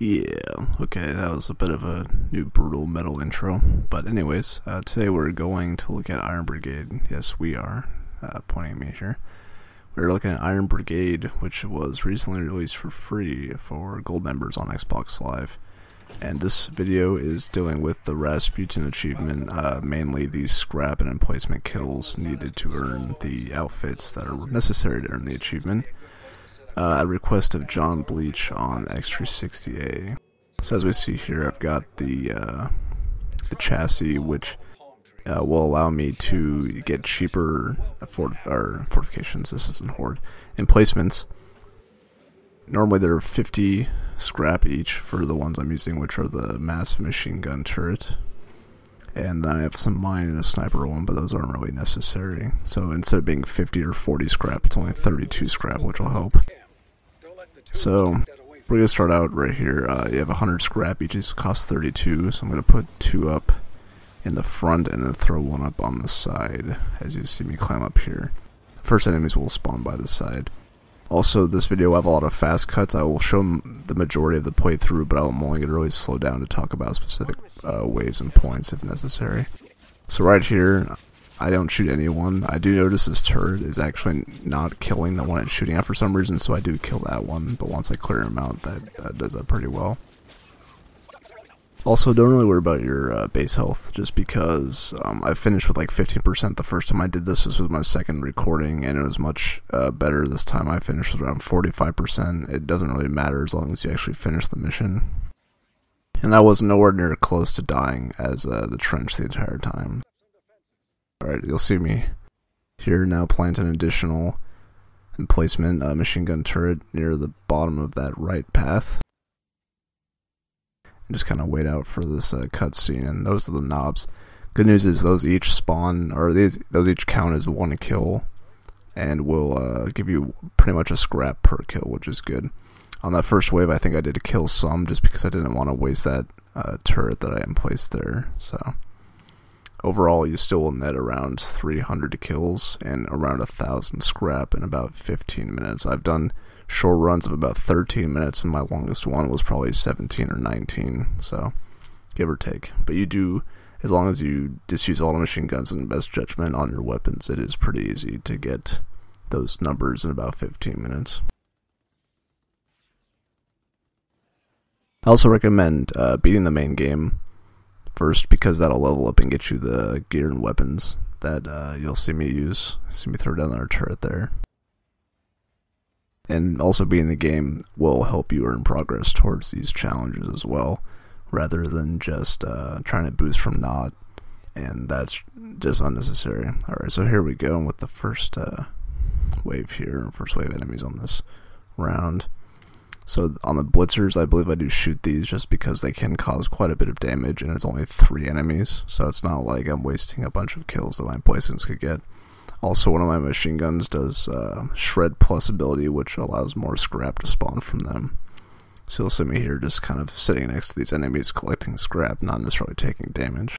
Yeah, okay, that was a bit of a new brutal metal intro. But anyways, uh, today we're going to look at Iron Brigade. Yes, we are, uh, pointing at me here. We're looking at Iron Brigade, which was recently released for free for gold members on Xbox Live. And this video is dealing with the Razputin achievement, uh, mainly the scrap and emplacement kills needed to earn the outfits that are necessary to earn the achievement uh, request of John Bleach on X360A. So as we see here, I've got the uh, the chassis, which uh, will allow me to get cheaper fort or fortifications. This isn't horde emplacements. Normally they're 50 scrap each for the ones I'm using, which are the massive machine gun turret. And then I have some mine and a sniper one, but those aren't really necessary. So instead of being 50 or 40 scrap, it's only 32 scrap, which will help. So we're gonna start out right here. Uh, you have 100 scrap, each is cost 32. So I'm gonna put two up in the front and then throw one up on the side as you see me climb up here. First enemies will spawn by the side. Also, this video will have a lot of fast cuts. I will show the majority of the playthrough, but I'm only going to really slow down to talk about specific uh, waves and points if necessary. So right here, I don't shoot anyone. I do notice this turret is actually not killing the one it's shooting at for some reason, so I do kill that one, but once I clear him out, that, that does that pretty well. Also, don't really worry about your uh, base health, just because um, I finished with like 15% the first time I did this. This was my second recording, and it was much uh, better this time. I finished with around 45%. It doesn't really matter as long as you actually finish the mission. And I was nowhere near close to dying as uh, the trench the entire time. Alright, you'll see me here now plant an additional emplacement uh, machine gun turret near the bottom of that right path. And just kind of wait out for this uh, cutscene, and those are the knobs. Good news is those each spawn, or these those each count as one kill, and will uh, give you pretty much a scrap per kill, which is good. On that first wave, I think I did kill some just because I didn't want to waste that uh, turret that I emplaced there. So Overall, you still will net around 300 kills and around a thousand scrap in about 15 minutes. I've done short runs of about 13 minutes, and my longest one was probably 17 or 19, so give or take. But you do, as long as you disuse all machine guns and best judgment on your weapons, it is pretty easy to get those numbers in about 15 minutes. I also recommend uh, beating the main game first because that'll level up and get you the gear and weapons that uh, you'll see me use. See me throw down our turret there. And also being in the game will help you earn progress towards these challenges as well, rather than just uh, trying to boost from not, and that's just unnecessary. Alright, so here we go with the first uh, wave here, first wave enemies on this round. So on the blitzers, I believe I do shoot these just because they can cause quite a bit of damage, and it's only three enemies, so it's not like I'm wasting a bunch of kills that my poisons could get. Also, one of my machine guns does uh, shred plus ability, which allows more scrap to spawn from them. So you'll see me here just kind of sitting next to these enemies collecting scrap, not necessarily taking damage.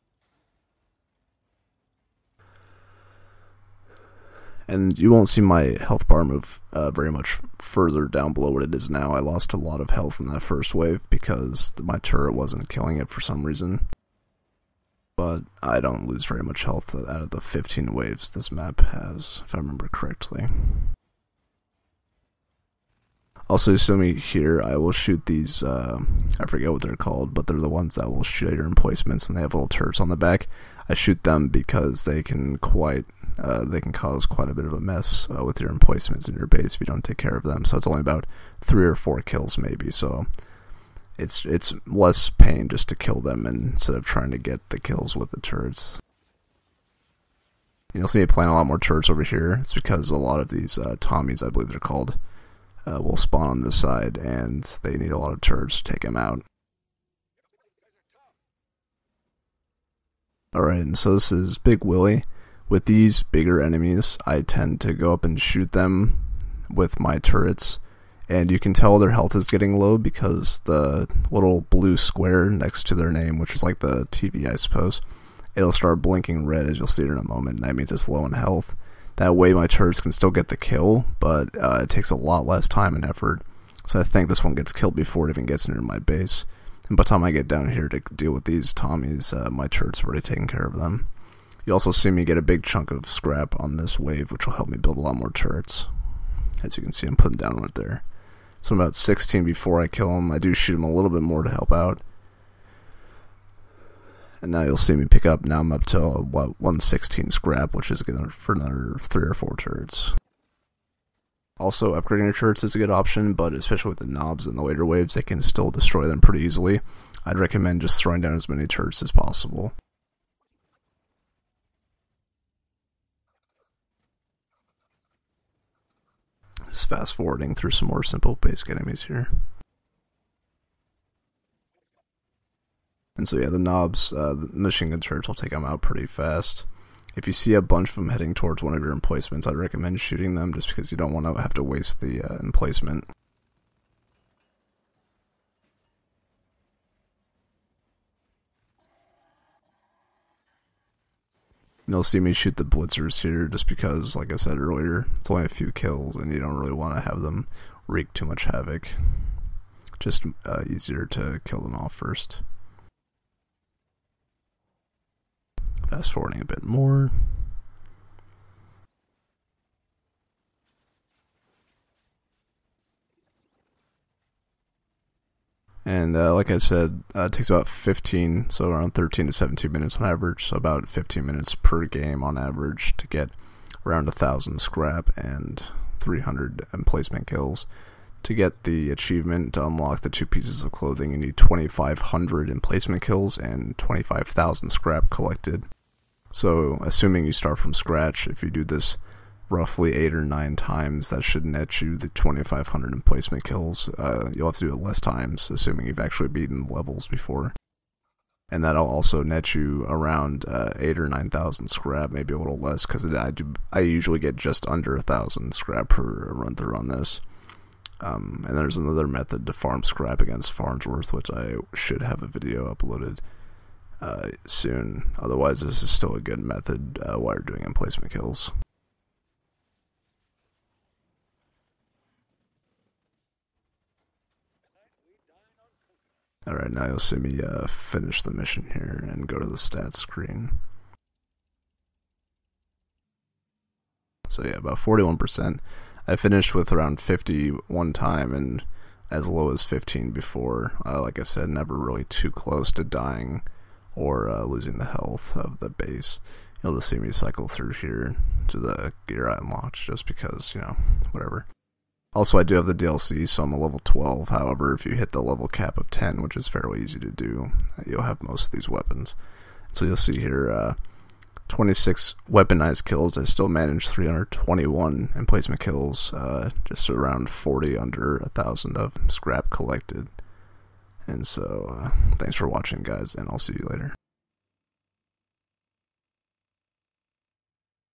And you won't see my health bar move uh, very much further down below what it is now. I lost a lot of health in that first wave because my turret wasn't killing it for some reason. But I don't lose very much health out of the 15 waves this map has, if I remember correctly. Also, you see me here, I will shoot these, uh, I forget what they're called, but they're the ones that will shoot at your emplacements and they have little turrets on the back. I shoot them because they can quite uh, they can cause quite a bit of a mess uh, with your emplacements in your base if you don't take care of them. So it's only about three or four kills maybe. So it's it's less pain just to kill them instead of trying to get the kills with the turrets. You'll see me playing a lot more turrets over here. It's because a lot of these uh, Tommies, I believe they're called, uh, will spawn on this side, and they need a lot of turrets to take them out. Alright, and so this is Big Willie. With these bigger enemies, I tend to go up and shoot them with my turrets. And you can tell their health is getting low because the little blue square next to their name, which is like the TV, I suppose, it'll start blinking red as you'll see it in a moment. And that means it's low in health. That way, my turrets can still get the kill, but uh, it takes a lot less time and effort. So I think this one gets killed before it even gets near my base. And by the time I get down here to deal with these Tommies, uh, my turret's already taken care of them. You also see me get a big chunk of scrap on this wave, which will help me build a lot more turrets. As you can see, I'm putting down right there. So I'm about 16 before I kill him. I do shoot him a little bit more to help out. And now you'll see me pick up. Now I'm up to uh, what 116 scrap, which is going for another three or four turrets. Also, upgrading your turrets is a good option, but especially with the knobs and the later waves, they can still destroy them pretty easily. I'd recommend just throwing down as many turrets as possible. Just fast forwarding through some more simple basic enemies here. And so yeah, the knobs, uh, the machine gun turrets will take them out pretty fast. If you see a bunch of them heading towards one of your emplacements, I'd recommend shooting them just because you don't want to have to waste the uh, emplacement. You'll see me shoot the blitzers here just because, like I said earlier, it's only a few kills and you don't really want to have them wreak too much havoc. Just uh, easier to kill them off first. Fast forwarding a bit more. And uh, like I said, uh, it takes about 15, so around 13 to 17 minutes on average, so about 15 minutes per game on average to get around 1,000 scrap and 300 emplacement kills. To get the achievement to unlock the two pieces of clothing, you need 2,500 emplacement kills and 25,000 scrap collected. So, assuming you start from scratch, if you do this roughly eight or nine times, that should net you the 2,500 emplacement kills. Uh, you'll have to do it less times, assuming you've actually beaten levels before. And that'll also net you around uh, eight or nine thousand scrap, maybe a little less, because I do I usually get just under a thousand scrap per run through on this. Um, and there's another method to farm scrap against Farnsworth, which I should have a video uploaded uh, soon. Otherwise, this is still a good method uh, while you're doing emplacement kills. Now you'll see me uh, finish the mission here and go to the stats screen. So yeah, about 41%. I finished with around 50 one time and as low as 15 before. Uh, like I said, never really too close to dying or uh, losing the health of the base. You'll just see me cycle through here to the gear I unlocked just because, you know, whatever. Also, I do have the DLC, so I'm a level 12. However, if you hit the level cap of 10, which is fairly easy to do, you'll have most of these weapons. So you'll see here uh, 26 weaponized kills. I still managed 321 emplacement kills, uh, just around 40 under a thousand of scrap collected. And so, uh, thanks for watching, guys, and I'll see you later.